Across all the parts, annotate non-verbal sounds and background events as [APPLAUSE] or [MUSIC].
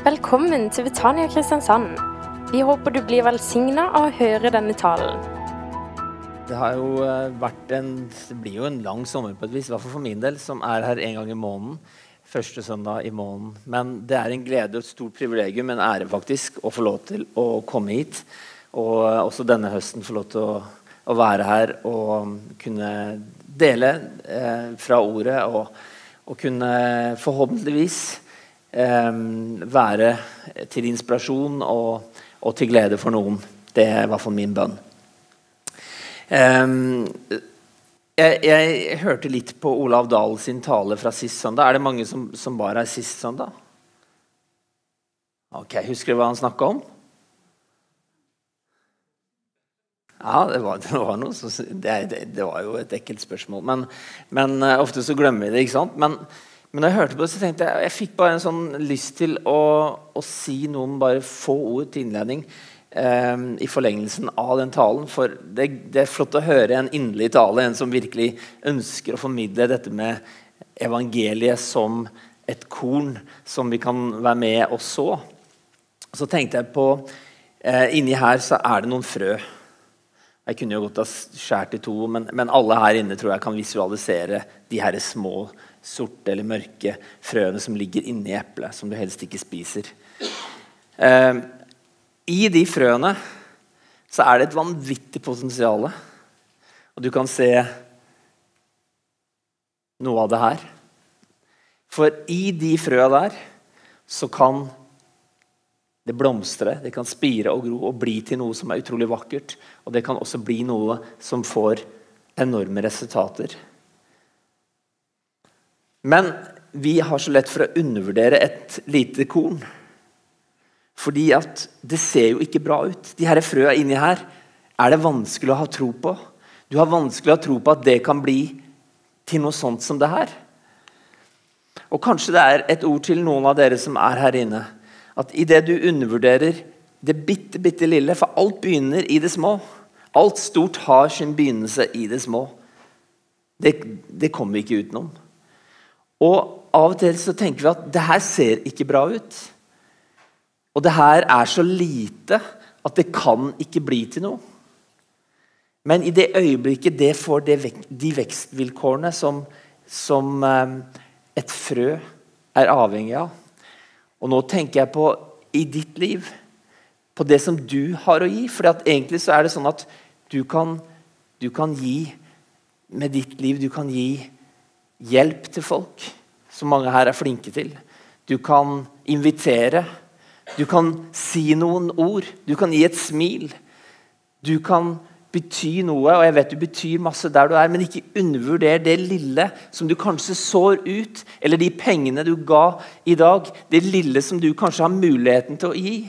Velkommen til Betania Kristiansand. Vi håper du blir velsigna av å høre denne talen. Det har jo eh, vært en Det blir jo en lang sommer på et vis, i hvert fall for min del, som er her en gang i måneden. Første søndag i måneden. Men det er en glede og et stort privilegium, en ære faktisk, å få lov til å komme hit. Og eh, også denne høsten få lov til å, å være her og kunne dele eh, fra ordet. Og, og kunne forhåpentligvis eh, være til inspirasjon og, og til glede for noen. Det er i hvert fall min bønn. Um, jeg, jeg, hørte litt på Olav Dahl sin tale fra sist søndag. Er det mange som, som var her sist søndag? Ok, Husker du hva han snakka om? Ja, det var, det var noe så, det, det, det, var jo et ekkelt spørsmål. Men, men uh, ofte så glemmer vi det. ikke sant? Men, men da jeg hørte på det, så tenkte jeg jeg fikk bare en sånn lyst til å, å si noen bare få ord til innledning eh, i forlengelsen av den talen. For det, det, er flott å høre en inderlig tale, en som virkelig ønsker å formidle dette med evangeliet som et korn som vi kan være med og så. Så tenkte jeg på eh, Inni her så er det noen frø. Jeg kunne jo godt ha skåret i to, men, men, alle her inne tror jeg kan visualisere de her små, sorte eller mørke frøene som ligger inni eplet, som du helst ikke spiser. Eh, i de frøene så er det et vanvittig potensial. Og du kan se noe av det her. For i de frøa der så kan det blomstre, det kan spire og gro og bli til noe som er utrolig vakkert. Og det kan også bli noe som får enorme resultater. Men vi har så lett for å undervurdere et lite korn. Fordi at det ser jo ikke bra ut. De her frøa inni her er det vanskelig å ha tro på. Du har vanskelig å tro på at det kan bli til noe sånt som det her. Og kanskje det er et ord til noen av dere som er her inne. At idet du undervurderer det bitte, bitte lille For alt begynner i det små. Alt stort har sin begynnelse i det små. Det, det kommer vi ikke utenom. Og av og til så tenker vi at det her ser ikke bra ut. Og det her er så lite at det kan ikke bli til noe. Men i det øyeblikket det får de vekstvilkårene som, som eh, et frø er avhengig av Og nå tenker jeg på i ditt liv, på det som du har å gi. For egentlig så er det sånn at du kan, du kan gi med ditt liv Du kan gi hjelp til folk, som mange her er flinke til. Du kan invitere. Du kan si noen ord. Du kan gi et smil. Du kan bety noe, og jeg vet du betyr masse der du er, men ikke undervurder det lille som du kanskje sår ut, eller de pengene du ga i dag. Det lille som du kanskje har muligheten til å gi.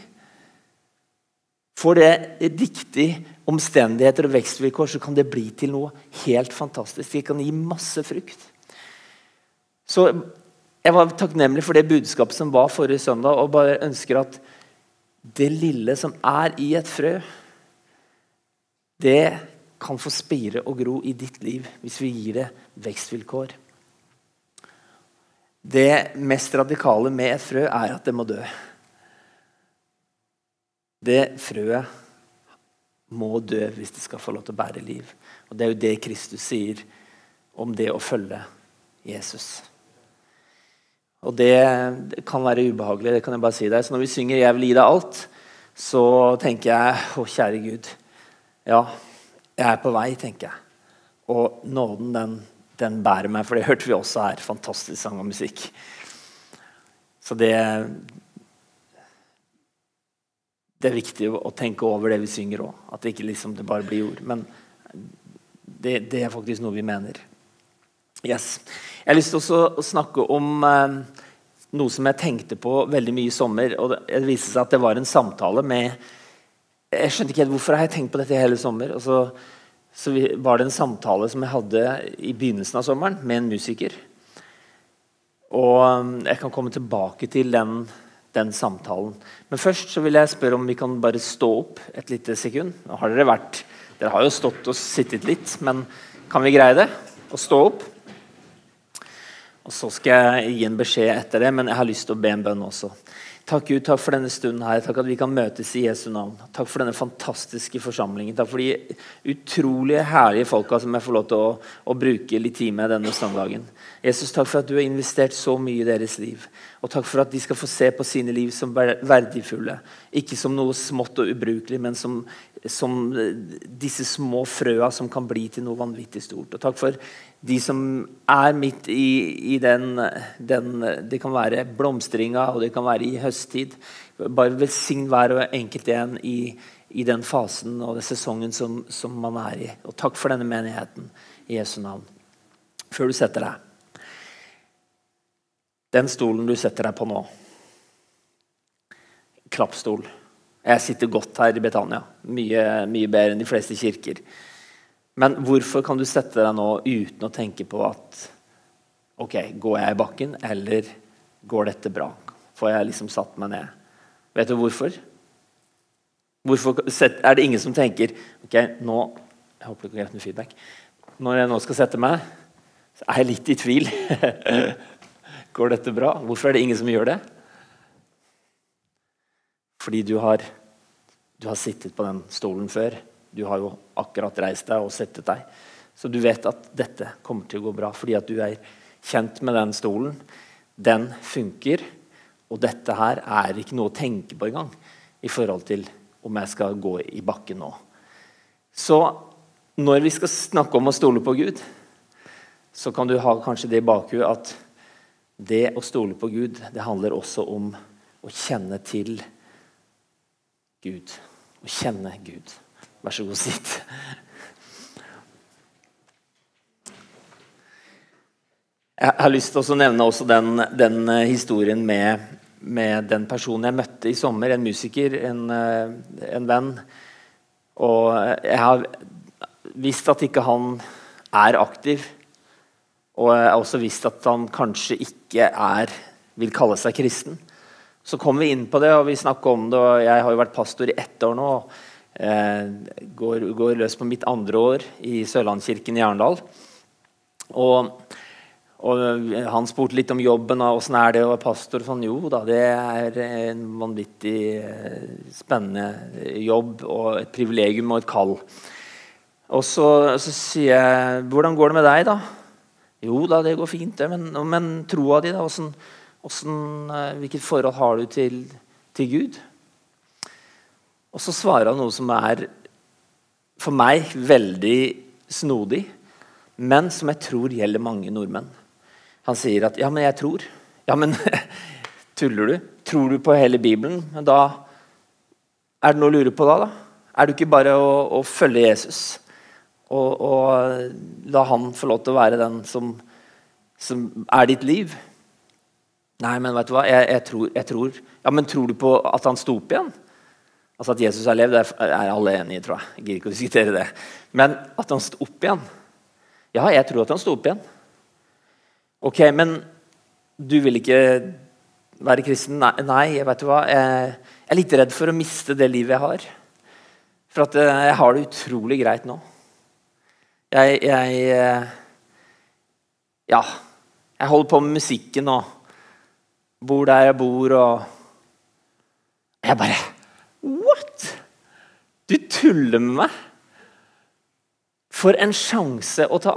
Får det riktige omstendigheter og vekstvilkår, så kan det bli til noe helt fantastisk. Det kan gi masse frukt. Så jeg var takknemlig for det budskapet som var forrige søndag, og bare ønsker at det lille som er i et frø, det kan få spire og gro i ditt liv hvis vi gir det vekstvilkår. Det mest radikale med et frø er at det må dø. Det frøet må dø hvis det skal få lov til å bære liv. Og Det er jo det Kristus sier om det å følge Jesus. Og det, kan være ubehagelig. det kan jeg bare si deg. Så når vi synger 'Jeg vil gi deg alt', så tenker jeg å, kjære Gud. Ja, jeg er på vei, tenker jeg. Og nåden, den, den bærer meg. For det hørte vi også her. Fantastisk sang og musikk. Så det Det er viktig å tenke over det vi synger òg. At det ikke liksom det bare blir ord. Men det, det er faktisk noe vi mener. Yes. Jeg har lyst til å snakke om eh, noe som jeg tenkte på veldig mye i sommer. og Det viste seg at det var en samtale med Jeg skjønte ikke helt hvorfor jeg har tenkt på dette hele sommer. og så, så var det en samtale som jeg hadde i begynnelsen av sommeren med en musiker. Og eh, jeg kan komme tilbake til den, den samtalen. Men først så vil jeg spørre om vi kan bare stå opp et lite sekund. Har Dere vært, dere har jo stått og sittet litt, men kan vi greie det? Å stå opp? Så skal jeg gi en beskjed etter det, men jeg har lyst til å be en bønn også. Takk Gud, takk for denne stunden her. Takk at vi kan møtes i Jesu navn. Takk for denne fantastiske forsamlingen. Takk for de utrolige herlige folka som jeg får lov til å, å bruke litt tid med denne søndagen. Jesus, takk for at du har investert så mye i deres liv. Og takk for at de skal få se på sine liv som verdifulle. Ikke som noe smått og ubrukelig, men som, som disse små frøa som kan bli til noe vanvittig stort. Og takk for de som er midt i, i den, den, Det kan være blomstringa, og det kan være i høsttid. Bare velsign hver og enkelt en i, i, den fasen og den sesongen som, som, man er i. Og takk for denne menigheten i Jesu navn. Før du setter deg Den stolen du setter deg på nå Klappstol. Jeg sitter godt her i Betania. Mye, mye bedre enn de fleste kirker. Men hvorfor kan du sette deg nå uten å tenke på at Ok, går jeg i bakken, eller går dette bra? Får jeg liksom satt meg ned? Vet du hvorfor? Hvorfor er det ingen som tenker Ok, nå Jeg håper det går greit med feedback. Når jeg nå skal sette meg, så er jeg litt i tvil. [LAUGHS] går dette bra? Hvorfor er det ingen som gjør det? Fordi du har, du har sittet på den stolen før. Du har jo akkurat reist deg og settet deg. Så du vet at dette kommer til å gå bra fordi at du er kjent med den stolen. Den funker, og dette her er ikke noe å tenke på engang i forhold til om jeg skal gå i bakken nå. Så når vi skal snakke om å stole på Gud, så kan du ha kanskje det i bakhuet at det å stole på Gud, det handler også om å kjenne til Gud. Å kjenne Gud. Vær så god, sitt. Jeg har lyst til å nevne også den, den eh, historien med, med, den personen jeg møtte i sommer. En musiker, en, eh, en, venn. Og jeg har visst at ikke han er aktiv. Og jeg har også visst at han kanskje ikke er, vil kalle seg kristen. Så kom vi inn på det, og vi snakka om det. og Jeg har jo vært pastor i ett år nå. og Eh, går, går, løs på mitt andre år i Sørlandskirken i Arendal. Og, og, han spurte litt om jobben og åssen er det å være pastor. Sånn, jo da, det er en vanvittig eh, spennende jobb og et privilegium og et kall. Og så, så sier jeg 'Hvordan går det med deg', da? Jo da, det går fint, det. Men, men troa di, da? Hvordan, hvordan, eh, hvilket forhold har du til, til Gud? Og så svarer han noe som er for meg veldig snodig, men som jeg tror gjelder mange nordmenn. Han sier at 'ja, men jeg tror'. Ja, men [LAUGHS] tuller du? Tror du på hele Bibelen? Da er det noe å lure på da? da? Er du ikke bare å, å følge Jesus og, og, la han få lov til å være den som, som er ditt liv? Nei, men vet du hva? Jeg, jeg, tror, jeg, tror, Ja, men tror du på at han sto opp igjen? Altså At Jesus har levd, er alle enig i, tror jeg. Jeg gir ikke å diskutere det. Men at han sto opp igjen Ja, jeg tror at han sto opp igjen. Ok, men du vil ikke være kristen? Nei, nei vet du hva? Jeg er litt redd for å miste det livet jeg har. For at eh, jeg har det utrolig greit nå. Jeg, jeg eh, Ja. Jeg holder på med musikken og bor der jeg bor og Jeg bare What?! Du tuller med meg! For en sjanse å ta!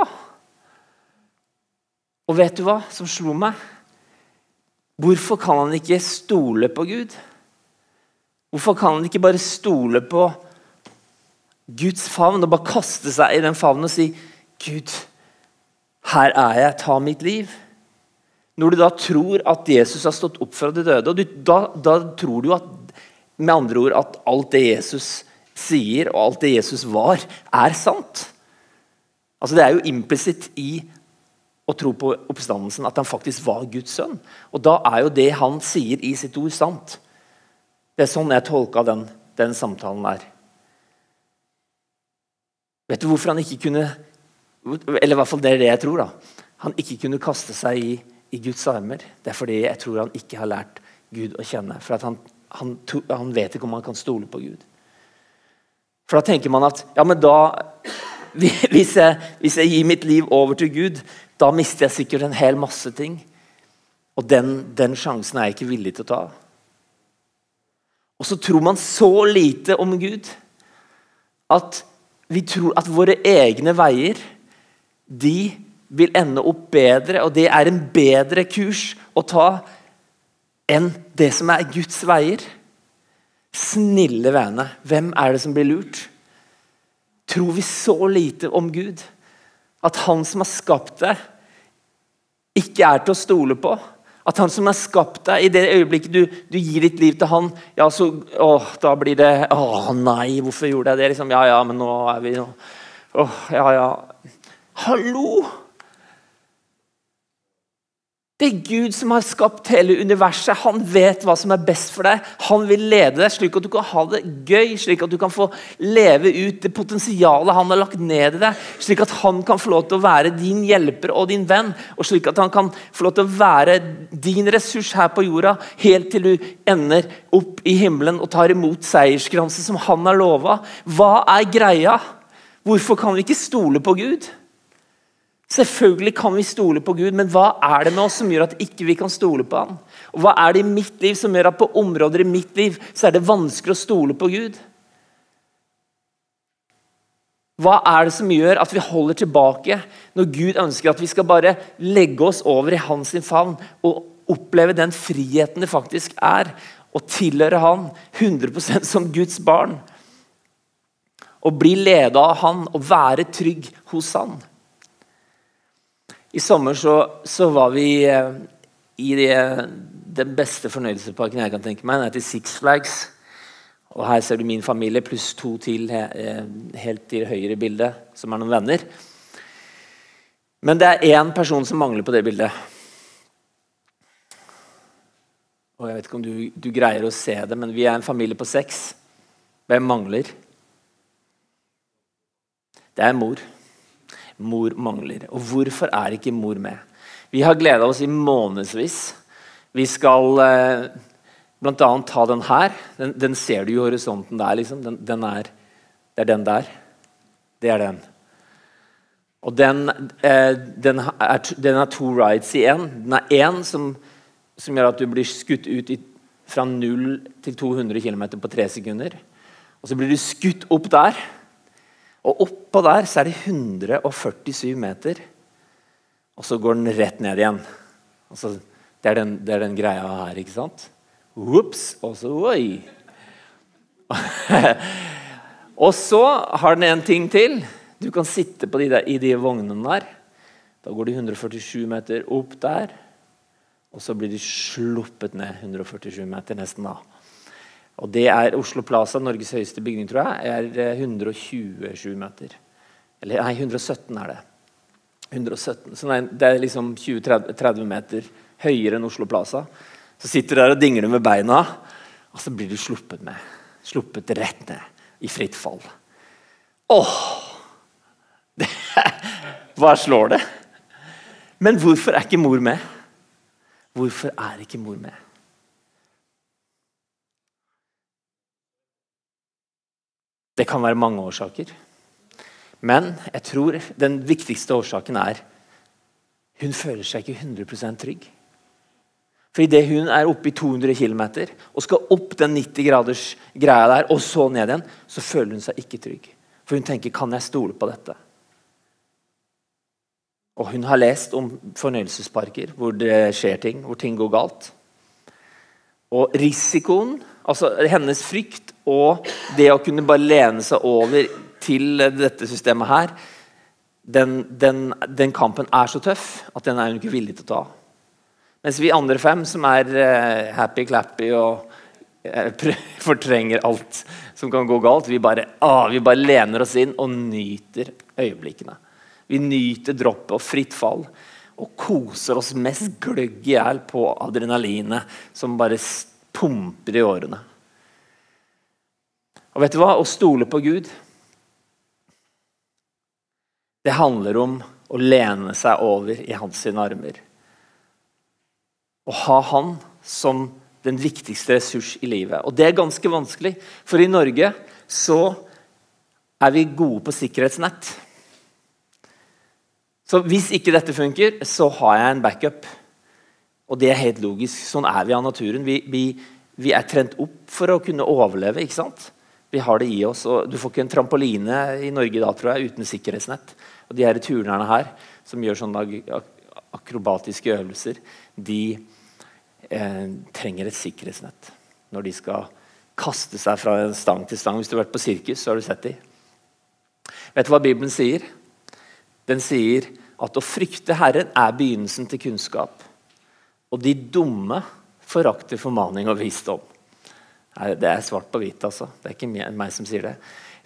Og vet du hva som slo meg? Hvorfor kan han ikke stole på Gud? Hvorfor kan han ikke bare stole på Guds favn og bare kaste seg i den favnen og si Gud, her er jeg, ta mitt liv. Når du da tror at Jesus har stått opp fra de døde, og du, da, da tror du at med andre ord at alt det Jesus sier, og alt det Jesus var, er sant. Altså Det er jo implisitt i å tro på oppstandelsen at han faktisk var Guds sønn. Og da er jo det han sier i sitt ord, sant. Det er sånn jeg tolka den, den samtalen der. Vet du hvorfor han ikke kunne Eller i hvert fall det er det jeg tror. da. Han ikke kunne kaste seg i, i Guds armer. Det er fordi jeg tror han ikke har lært Gud å kjenne. For han han, han, vet ikke om han kan stole på Gud. For da tenker man at ja, men da hvis jeg, hvis jeg, gir mitt liv over til Gud, da mister jeg sikkert en hel masse ting. Og den, den sjansen er jeg ikke villig til å ta. Og så tror man så lite om Gud at vi tror at våre egne veier de vil ende opp bedre, og det er en bedre kurs å ta enn det som er Guds veier. Snille vene, hvem er det som blir lurt? Tror vi så lite om Gud at han som har skapt deg, ikke er til å stole på? At han som har skapt deg, i det øyeblikket du, du gir ditt liv til han, ja, så åh, da blir det Å nei, hvorfor gjorde jeg det? Liksom, ja, ja, men nå er vi Åh, ja, ja. Hallo! Det er Gud som har skapt hele universet. Han vet hva som er best for deg. Han vil lede deg slik at du kan ha det gøy, slik at du kan få leve ut det potensialet han har lagt ned i deg. Slik at han kan få lov til å være din hjelper og din venn. Og slik at han kan få lov til å være din ressurs her på jorda helt til du ender opp i himmelen og tar imot seierskransen som han har lova. Hva er greia? Hvorfor kan vi ikke stole på Gud? Selvfølgelig kan vi stole på Gud, men hva er det med oss som gjør at ikke vi kan stole på han? Og Hva er det i mitt liv som gjør at på områder i mitt liv så er det vanskelig å stole på Gud? Hva er det som gjør at vi holder tilbake når Gud ønsker at vi skal bare legge oss over i hans favn og oppleve den friheten det faktisk er å tilhøre han 100% som Guds barn? Og bli leda av han og være trygg hos han? I sommer så, så var vi eh, i det, den beste fornøyelsesparken jeg kan tenke meg. Den heter Six Flags. Og Her ser du min familie pluss to til eh, helt til høyre i bildet, som er noen venner. Men det er én person som mangler på det bildet. Og Jeg vet ikke om du, du greier å se det, men vi er en familie på seks. Hvem mangler? Det er mor. Mor mangler. Og hvorfor er ikke mor med? Vi har gleda oss i månedsvis. Vi skal eh, bl.a. ta den her. Den, den, ser du i horisonten der. Liksom. Den, den er, det er den der. Det er den. Og den, eh, den, er, den er to rides i én. Den er én som, som, gjør at du blir skutt ut i, fra 0 til 200 km på tre sekunder. Og så blir du skutt opp der. Og oppå der så er det 147 meter. Og så går den rett ned igjen. Så, det, er den, det, er den, greia her, ikke sant? Ops! Og så oi! [LAUGHS] og så har den en ting til. Du kan sitte de der, i de vognene der. Da går de 147 meter opp der. Og så blir de sluppet ned 147 meter nesten da. Og det er Oslo Plaza, Norges høyeste bygning, tror jeg, er 127 eh, meter. Eller nei, 117 er det. 117. Så det er liksom 20-30 meter høyere enn Oslo Plaza. Så sitter du der og dingler med beina, og så blir du sluppet med. Sluppet rett ned i fritt fall. Åh! [LAUGHS] Hva slår det? Men hvorfor er ikke mor med? Hvorfor er ikke mor med? Det kan være mange årsaker. Men jeg tror den viktigste årsaken er hun føler seg ikke 100% trygg. For idet hun er oppe i 200 km og skal opp den 90 graders greia der, og så ned igjen, så føler hun seg ikke trygg. For hun tenker 'kan jeg stole på dette'? Og hun har lest om fornøyelsesparker hvor det skjer ting, hvor ting går galt. Og risikoen, altså hennes frykt og det å kunne bare lene seg over til dette systemet her, den, den, den kampen er så tøff at den er hun ikke villig til å ta. Mens vi andre fem, som er uh, happy-clappy og [LAUGHS] uh, fortrenger alt som kan gå galt, vi bare, ah, vi bare lener oss inn og nyter øyeblikkene. Vi nyter droppet og fritt fall. Og koser oss mest gløgg i hjel på adrenalinet som bare pumper i årene. Og vet du hva? Å stole på Gud Det handler om å lene seg over i hans sine armer. Å ha han som den viktigste ressurs i livet. Og det er ganske vanskelig, for i Norge så er vi gode på sikkerhetsnett. Så hvis ikke dette funker, så har jeg en backup. Og det er helt logisk. Sånn er vi av naturen. Vi, vi, vi er trent opp for å kunne overleve. ikke sant? Vi har det i oss. og Du får ikke en trampoline i Norge da, tror jeg, uten sikkerhetsnett. Og de her turnerne her, som gjør sånne akrobatiske øvelser, de eh, trenger et sikkerhetsnett når de skal kaste seg fra en stang til stang. Hvis du har vært på sirkus, så har du sett de. Vet du hva Bibelen sier? Den sier at å frykte Herren er begynnelsen til kunnskap. Og de dumme forakter formaning og visdom. Det er svart på hvitt, altså. Det er ikke meg som sier det.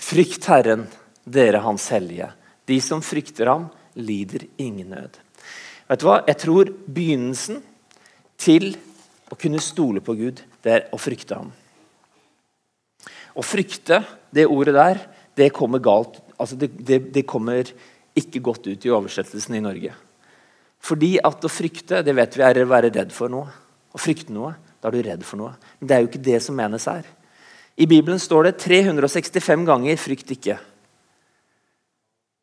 Frykt Herren, dere Hans hellige. De som frykter ham, lider ingen nød. Vet du hva? Jeg tror begynnelsen til å kunne stole på Gud, det er å frykte ham. Å frykte, det ordet der, det kommer galt altså det, det, det kommer ikke godt ut i oversettelsen i Norge. Fordi at å frykte, det vet vi er å være redd for noe. Å frykte noe, da er du redd for noe. Men det er jo ikke det som menes her. I Bibelen står det 365 ganger 'frykt ikke'.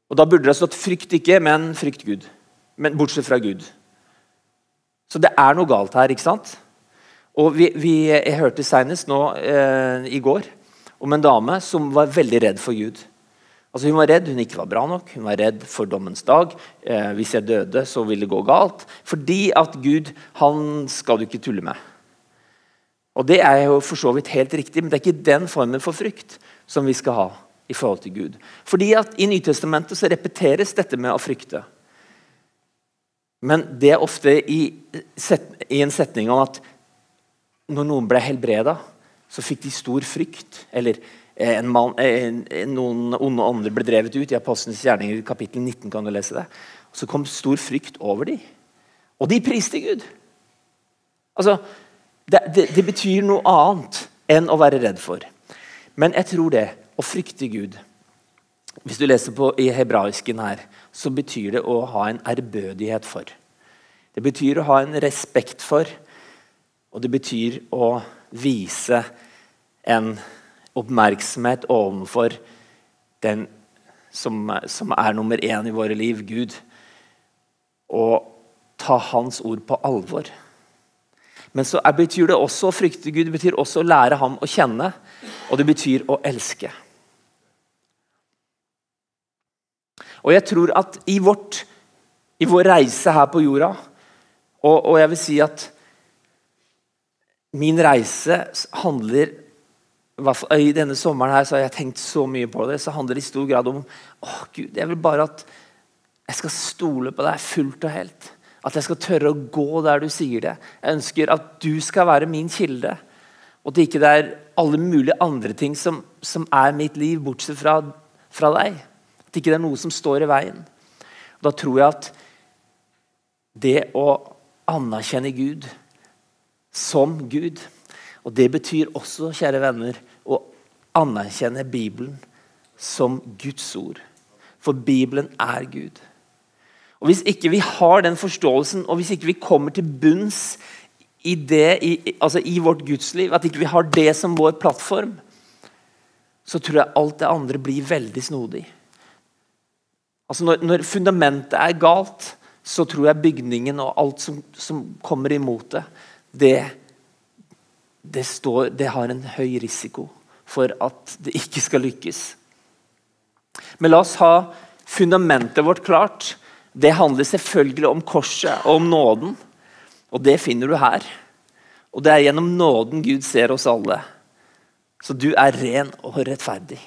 Og Da burde det stått 'frykt ikke', men 'frykt Gud'. Men bortsett fra Gud. Så det er noe galt her. ikke sant? Og vi, vi, Jeg hørte senest nå eh, i går om en dame som var veldig redd for Gud. Altså Hun var redd hun ikke var bra nok, hun var redd for dommens dag. Eh, hvis jeg døde, så ville det gå galt. Fordi at Gud han skal du ikke tulle med. Og Det er jo for så vidt helt riktig, men det er ikke den formen for frykt som vi skal ha. i forhold til Gud. Fordi at I Nytestamentet så repeteres dette med å frykte. Men det er ofte i, i en setning om at når noen ble helbreda, så fikk de stor frykt. Eller Eh, en man, en, noen onde ånder ble drevet ut. I Apostlenes gjerninger kapittel 19 kan du lese det. Så kom stor frykt over dem. Og de priste Gud. Altså, det, det, det, betyr noe annet enn å være redd for. Men jeg tror det, å frykte Gud Hvis du leser på i hebraisken her, så betyr det å ha en ærbødighet for. Det betyr å ha en respekt for, og det betyr å vise en oppmerksomhet overfor den som, som er nummer én i våre liv, Gud. Og ta Hans ord på alvor. Men så betyr det også å frykte Gud, det betyr også å lære ham å kjenne. Og det betyr å elske. Og jeg tror at i, vårt, i vår reise her på jorda, og, og jeg vil si at min reise handler i denne sommeren her så har jeg tenkt så mye på det. Så handler det i stor grad om å Gud, jeg vil bare at jeg skal stole på deg fullt og helt. At jeg skal tørre å gå der du sier det. Jeg ønsker at du skal være min kilde. Og at det ikke er alle mulige andre ting som, som er mitt liv, bortsett fra, fra deg. At det ikke er noe som står i veien. Da tror jeg at det å anerkjenne Gud som Gud og Det betyr også kjære venner, å anerkjenne Bibelen som Guds ord. For Bibelen er Gud. Og Hvis ikke vi har den forståelsen, og hvis ikke vi kommer til bunns i det i, altså i vårt gudsliv, at ikke vi har det som vår plattform, så tror jeg alt det andre blir veldig snodig. Altså når, når fundamentet er galt, så tror jeg bygningen og alt som, som kommer imot det, det det, står, det har en høy risiko for at det ikke skal lykkes. Men la oss ha fundamentet vårt klart. Det handler selvfølgelig om korset og om nåden. Og det finner du her. Og det er gjennom nåden Gud ser oss alle. Så du er ren og rettferdig.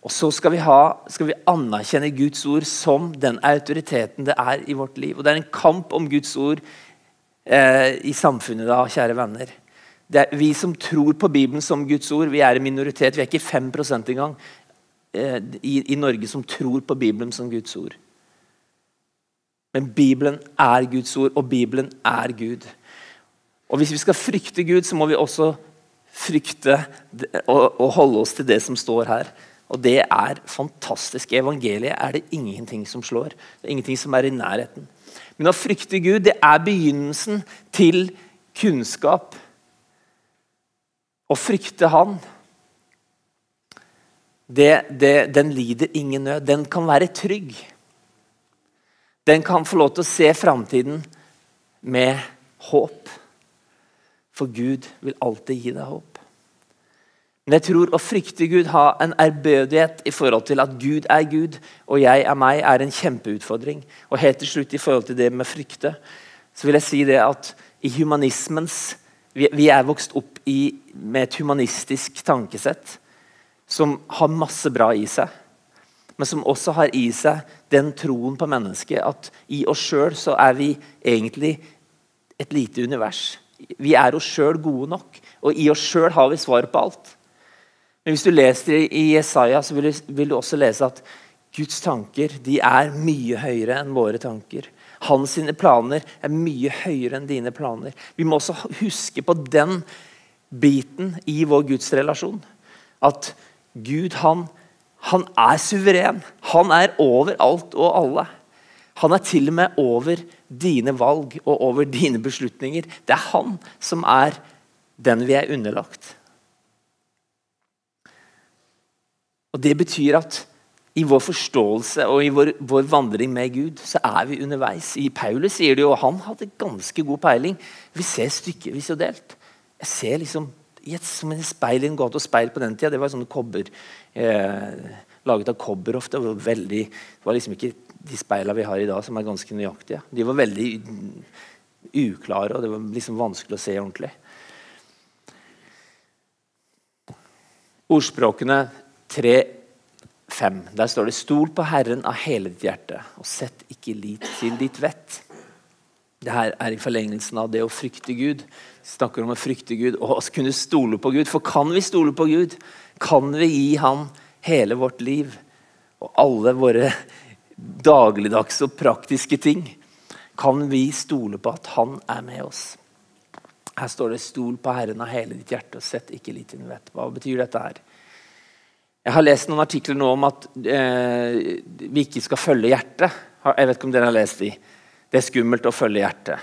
Og så skal vi, ha, skal vi anerkjenne Guds ord som den autoriteten det er i vårt liv. Og Det er en kamp om Guds ord eh, i samfunnet, da, kjære venner. Det er vi som tror på Bibelen som Guds ord, vi er en minoritet. Vi er ikke 5 engang eh, i, i Norge som tror på Bibelen som Guds ord. Men Bibelen er Guds ord, og Bibelen er Gud. Og Hvis vi skal frykte Gud, så må vi også frykte og, holde oss til det som står her. Og det er fantastisk. Evangeliet er det ingenting som slår. Det er ingenting som er i nærheten. Men å frykte Gud det er begynnelsen til kunnskap. Å frykte Han, det, det, den lider ingen nød. Den kan være trygg. Den kan få lov til å se framtiden med håp. For Gud vil alltid gi deg håp. Men jeg tror å frykte Gud, ha en ærbødighet i forhold til at Gud er Gud og jeg er meg, er en kjempeutfordring. Og helt til slutt i forhold til det med frykte, så vil jeg si det at i humanismens Vi, vi er vokst opp i, med et humanistisk tankesett som har masse bra i seg, men som også har i seg den troen på mennesket at i oss sjøl så er vi egentlig et lite univers. Vi er oss sjøl gode nok, og i oss sjøl har vi svaret på alt. Men hvis du leser i Jesaja, så vil du, vil du også lese at Guds tanker de er mye høyere enn våre tanker. Hans sine planer er mye høyere enn dine planer. Vi må også huske på den biten i vår gudsrelasjon. At Gud, han, han er suveren. Han er over alt og alle. Han er til og med over dine valg og over dine beslutninger. Det er han som er den vi er underlagt. Og Det betyr at i vår forståelse og i vår, vår, vandring med Gud, så er vi underveis. I Paulus sier det jo, og han hadde ganske god peiling. Vi ser stykkevis og delt. Jeg ser liksom et, som en speil i en gate. Og speil på den tida, det var sånne kobber eh, laget av kobber ofte. Var, veldig, det var liksom ikke de speilene vi har i dag, som er ganske nøyaktige. De var veldig uklare, og det var liksom vanskelig å se ordentlig. Ordspråkene 3 5. Der står det 'Stol på Herren av hele ditt hjerte, og sett ikke lit til ditt vett'. Det her er i forlengelsen av det å frykte Gud. Snakker om å frykte Gud og kunne stole på Gud. For kan vi stole på Gud, kan vi gi Han hele vårt liv og alle våre dagligdagse og praktiske ting, kan vi stole på at Han er med oss. Her står det 'Stol på Herren av hele ditt hjerte, og sett ikke litt ditt vett'. Hva betyr dette her? Jeg har lest noen artikler nå om at eh, vi ikke skal følge hjertet. Jeg vet ikke om dere har lest de. Det er skummelt å følge hjertet.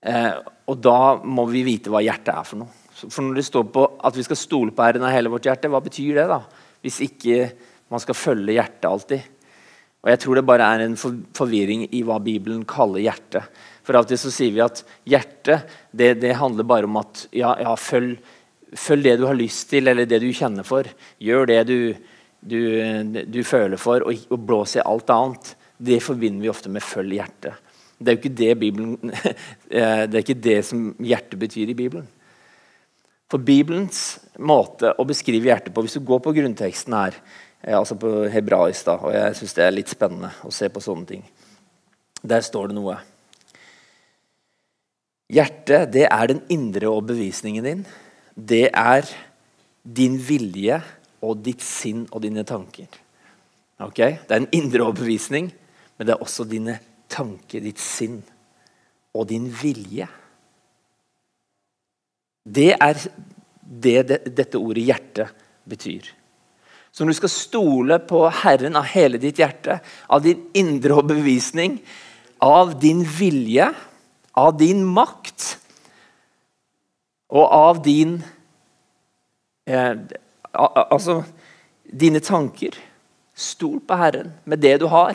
Eh, og da må vi vite hva hjertet er for noe. For når det står på at vi skal stole på Herren av hele vårt hjerte, hva betyr det? da? Hvis ikke man skal følge hjertet alltid. Og Jeg tror det bare er en forvirring i hva Bibelen kaller hjerte. For alltid så sier vi at hjertet det, det handler bare om at ja, ja følg følg det du har lyst til, eller det du kjenner for. Gjør det du, du, du føler for, og, og blås i alt annet. Det forbinder vi ofte med 'følg hjertet'. Det er jo ikke det, Bibelen, [LAUGHS] eh, det er ikke det som hjertet betyr i Bibelen. For Bibelens måte å beskrive hjertet på Hvis du går på grunnteksten her, eh, altså på hebraisk, da, og jeg syns det er litt spennende å se på sånne ting Der står det noe. Hjertet det er den indre overbevisningen din det er din vilje og ditt sinn og dine tanker. Okay? Det er en indre overbevisning, men det er også dine tanker, ditt sinn og din vilje. Det er det, dette ordet 'hjerte' betyr. Så når du skal stole på Herren av hele ditt hjerte, av din indre overbevisning, av din vilje, av din makt og av din eh, Altså dine tanker. Stol på Herren med det du har.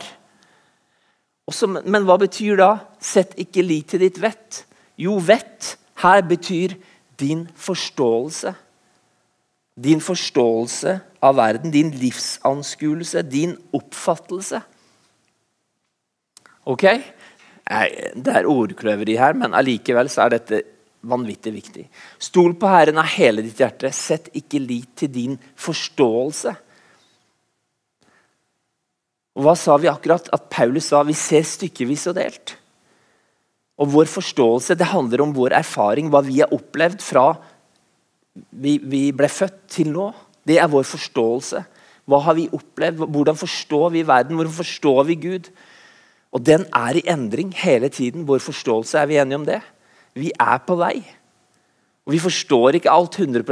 Også, men hva betyr da 'sett ikke lit til ditt vett'? Jo, vett her betyr din forståelse. Din forståelse av verden, din livsanskuelse, din oppfattelse. Ok? Det er ordkløveri her, men allikevel er dette vanvittig viktig. Stol på Herren av hele ditt hjerte. Sett ikke lit til din forståelse. Og Hva sa vi akkurat? At Paulus sa vi ser stykkevis og delt. Og Vår forståelse det handler om vår erfaring, hva vi har opplevd fra vi, vi ble født til nå. Det er vår forståelse. Hva har vi opplevd? Hvordan forstår vi verden? Hvordan forstår vi Gud? Og Den er i endring hele tiden. Vår forståelse, er vi enige om det? Vi er på vei. Og vi forstår ikke alt 100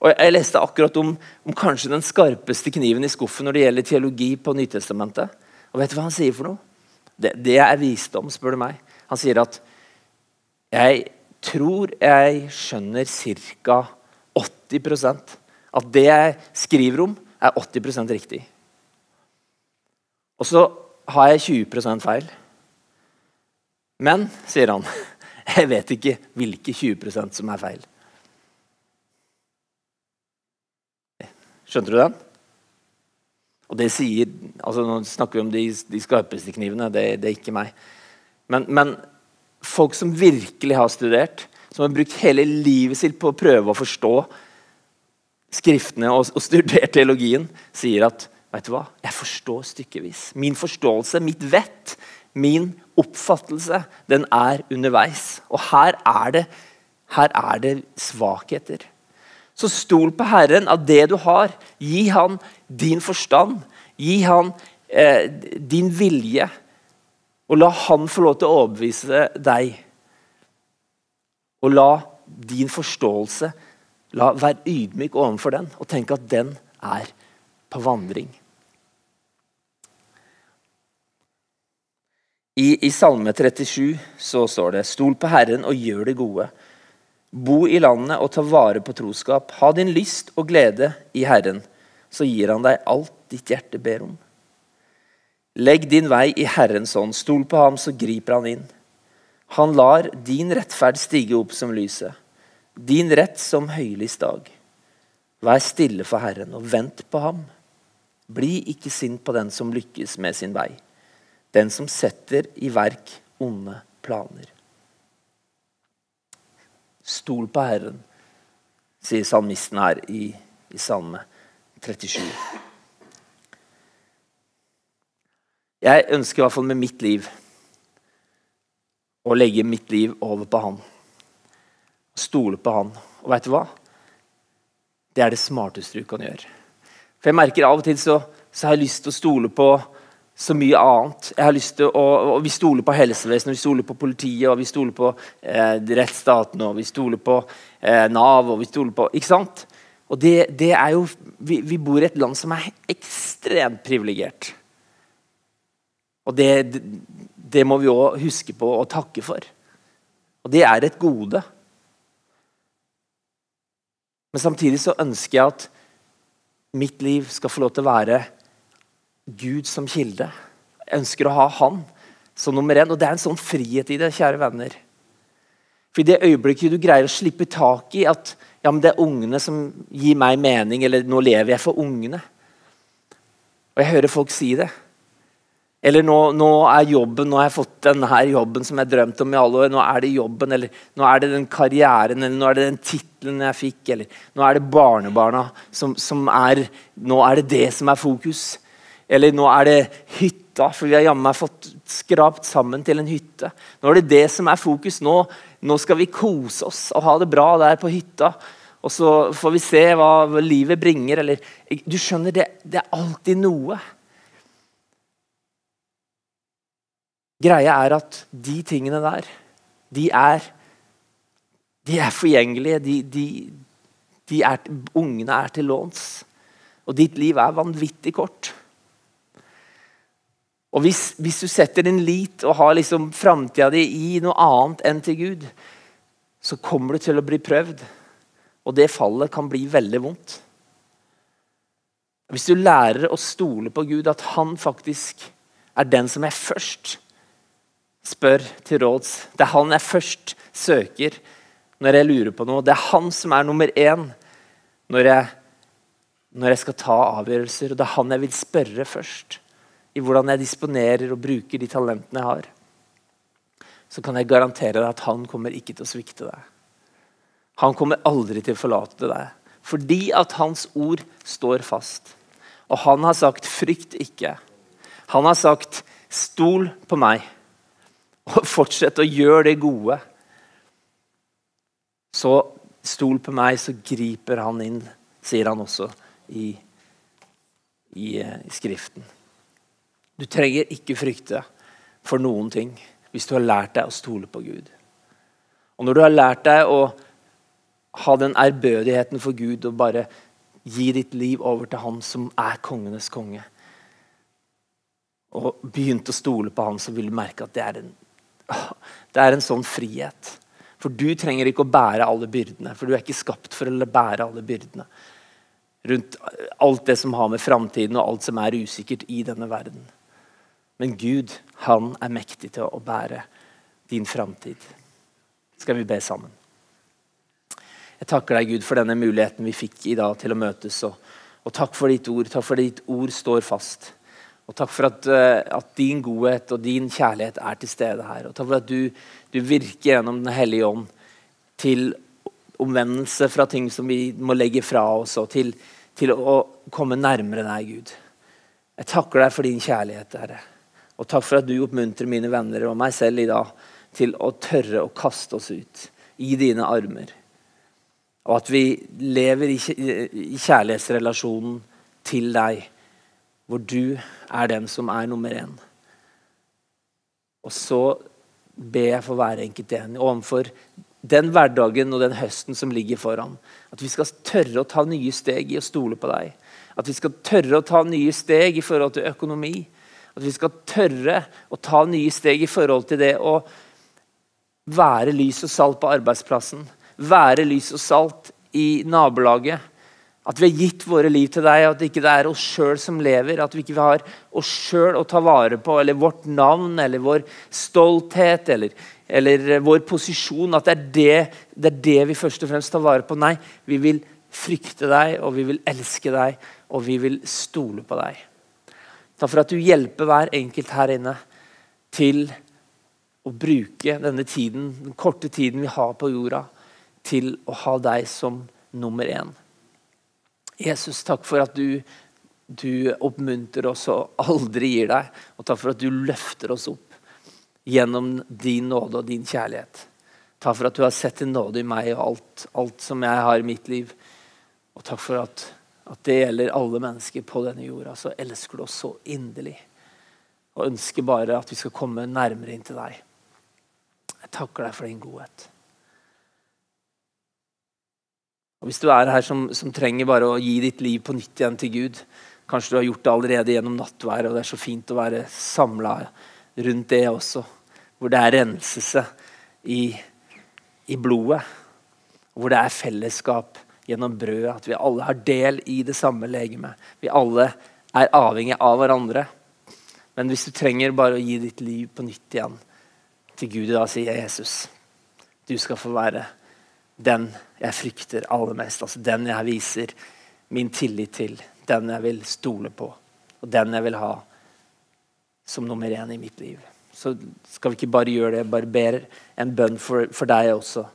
og Jeg leste akkurat om, om, kanskje den skarpeste kniven i skuffen når det gjelder teologi på Nytestamentet. Og vet du hva han sier for noe? Det, det er visdom, spør du meg. Han sier at jeg tror jeg skjønner ca. 80% At det jeg skriver om, er 80% riktig. Og så har jeg 20% feil. Men, sier han, [LAUGHS] Jeg vet ikke hvilke 20% som er feil. Skjønte du den? Og det sier altså Nå snakker vi om de, de skarpeste knivene. Det, det, er ikke meg. Men, men, folk som virkelig har studert, som har brukt hele livet sitt på å prøve å forstå skriftene og, og studert teologien, sier at vet du hva, jeg forstår stykkevis. Min forståelse, mitt vett, min oppfattelse, den er underveis. Og her er det, her er det svakheter. Så stol på Herren av det du har. Gi han din forstand. Gi han eh, din vilje. Og la han få lov til å overbevise deg. Og la din forståelse la Vær ydmyk overfor den, og tenk at den er på vandring. I, I Salme 37 så står det:" Stol på Herren og gjør det gode. Bo i landet og ta vare på troskap. Ha din lyst og glede i Herren, så gir han deg alt ditt hjerte ber om. Legg din vei i Herrens ånd, stol på ham, så griper han inn. Han lar din rettferd stige opp som lyset, din rett som høylys dag. Vær stille for Herren og vent på ham. Bli ikke sint på den som lykkes med sin vei, den som setter i verk onde planer. Stol på Herren, sier salmisten her i, i Salme 37. Jeg ønsker i hvert fall med mitt liv å legge mitt liv over på Han. Stole på Han. Og vet du hva? Det er det smarteste du kan gjøre. For jeg merker Av og til så, så har jeg lyst til å stole på så mye annet. Jeg har lyst til å, og Vi stoler på helsevesenet, vi stoler på politiet, og vi stoler på eh, rettsstaten, og vi stoler på eh, Nav og vi stoler på, ikke sant? Og det, det er jo, vi, vi, bor i et land som er ekstremt privilegert. Og det, det, må vi òg huske på og takke for. Og det er et gode. Men samtidig så ønsker jeg at mitt liv skal få lov til å være Gud som kilde. Jeg ønsker å ha Han som nummer én. Og det er en sånn frihet i det, kjære venner. For i det øyeblikket du greier å slippe tak i at ja, men det er ungene som gir meg mening, eller nå lever jeg for ungene. Og jeg hører folk si det. Eller nå, nå, er jobben, nå har jeg fått denne jobben som jeg drømte om i alle år. Nå er det jobben, eller nå er det den karrieren, eller nå er det den tittelen jeg fikk. Eller nå er det barnebarna som, som er Nå er det det som er fokus. Eller nå er det hytta, for vi har jammen fått skrapt sammen til en hytte. Nå er det det som er fokus. Nå, nå skal vi kose oss og ha det bra der på hytta. Og så får vi se hva livet bringer. Eller, du skjønner, det, det er alltid noe. Greia er at de tingene der, de er, de er forgjengelige. De, de, de er, ungene er til låns. Og ditt liv er vanvittig kort. Og hvis, hvis, du setter din lit og har liksom framtida di i noe annet enn til Gud, så kommer du til å bli prøvd. Og det fallet kan bli veldig vondt. Hvis du lærer å stole på Gud, at han faktisk er den som jeg først spør til råds Det er han jeg først søker når jeg lurer på noe. Det er han som er nummer én når jeg, når jeg skal ta avgjørelser. Og det er han jeg vil spørre først i hvordan jeg disponerer og bruker de talentene jeg har, så kan jeg garantere deg at han kommer ikke til å svikte deg. Han kommer aldri til å forlate deg. Fordi at hans ord står fast. Og han har sagt 'frykt ikke'. Han har sagt 'stol på meg', og fortsett å gjøre det gode. Så stol på meg, så griper han inn, sier han også i, i, eh, i Skriften. Du trenger ikke frykte for noen ting hvis du har lært deg å stole på Gud. Og når du har lært deg å ha den ærbødigheten for Gud og bare gi ditt liv over til Han som er kongenes konge, og begynt å stole på Han, så vil du merke at det er en, det er en sånn frihet. For du trenger ikke å bære alle byrdene, for du er ikke skapt for å bære alle byrdene. Rundt alt det som har med framtiden og alt som er usikkert i denne verden. Men Gud, han er mektig til å bære din framtid. Skal vi be sammen? Jeg takker deg, Gud, for denne muligheten vi fikk i dag til å møtes. Og, og takk for ditt ord. Takk for ditt ord står fast. Og takk for at, uh, at, din godhet og din kjærlighet er til stede her. Og takk for at du, du virker gjennom Den hellige ånd til omvendelse fra ting som vi må legge fra oss, og til, til å komme nærmere deg, Gud. Jeg takker deg for din kjærlighet, Herre. Og takk for at du oppmuntrer mine venner og meg selv i dag til å tørre å kaste oss ut i dine armer. Og at vi lever i kjærlighetsrelasjonen til deg, hvor du er den som er nummer én. Og så ber jeg for hver enkelt en overfor den hverdagen og den høsten som ligger foran. At vi skal tørre å ta nye steg i å stole på deg. At vi skal tørre å ta nye steg i forhold til økonomi. At vi skal tørre å ta nye steg i forhold til det å være lys og salt på arbeidsplassen være lys og salt i nabolaget. At vi har gitt våre liv til deg, at det ikke er oss sjøl som lever. At vi ikke har oss sjøl å ta vare på, eller vårt navn, eller vår stolthet, eller, eller vår posisjon. At det er det, det er det vi først og fremst tar vare på. Nei, vi vil frykte deg, og vi vil elske deg, og vi vil stole på deg. Takk for at du hjelper hver enkelt her inne til å bruke denne tiden, den korte tiden vi har på jorda, til å ha deg som nummer én. Jesus, takk for at du, du oppmuntrer oss og aldri gir deg. Og takk for at du løfter oss opp gjennom din nåde og din kjærlighet. Takk for at du har sett din nåde i meg og alt, alt som jeg har i mitt liv. Og takk for at, at det gjelder alle mennesker på denne jorda. Så elsker du oss så inderlig. Og ønsker bare at vi skal komme nærmere inn til deg. Jeg takker deg for din godhet. Og Hvis du er her som, som, trenger bare å gi ditt liv på nytt igjen til Gud Kanskje du har gjort det allerede gjennom nattværet, og det er så fint å være samla rundt det også. Hvor det er renselse i, i blodet. Hvor det er fellesskap gjennom brødet. At vi alle har del i det samme legemet. Vi alle er avhengig av hverandre. Men hvis du trenger bare å gi ditt liv på nytt igjen til Gud, da sier Jesus du skal få være den jeg frykter aller mest. Altså den jeg viser min tillit til. Den jeg vil stole på. Og den jeg vil ha som nummer én i mitt liv. Så skal vi ikke bare gjøre det, bare ber en bønn for, for deg også.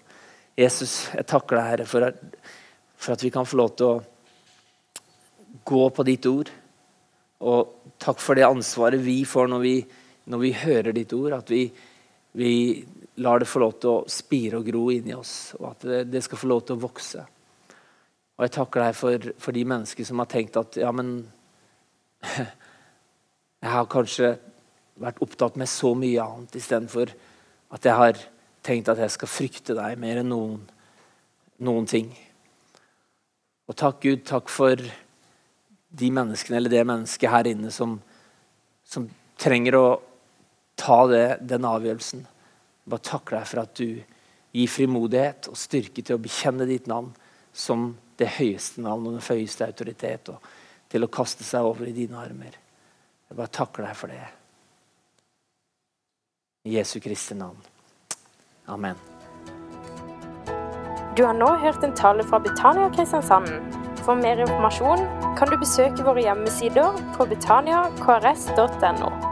Jesus, jeg takker deg, Herre, for at, for at vi kan få lov til å gå på ditt ord. Og takk for det ansvaret vi får når vi, når vi hører ditt ord. At vi, vi lar det få lov til å spire og gro inni oss, og at det, det, skal få lov til å vokse. Og jeg takker deg for, for de mennesker som har tenkt at ja, men [LAUGHS] Jeg har kanskje vært opptatt med så mye annet istedenfor at jeg har tenkt at jeg skal frykte deg mer enn noen, noen ting. Og takk, Gud, takk for de menneskene eller det mennesket her inne som, som trenger å ta det, den avgjørelsen. Bare takker deg for at du gir frimodighet og styrke til å bekjenne ditt navn som det høyeste navn og den høyeste autoritet, og til å kaste seg over i dine armer. Jeg bare takker deg for det. I Jesu Kristi navn. Amen. Du har nå hørt en tale fra Betania Kristiansand. For mer informasjon kan du besøke våre hjemmesider på betaniakrs.no.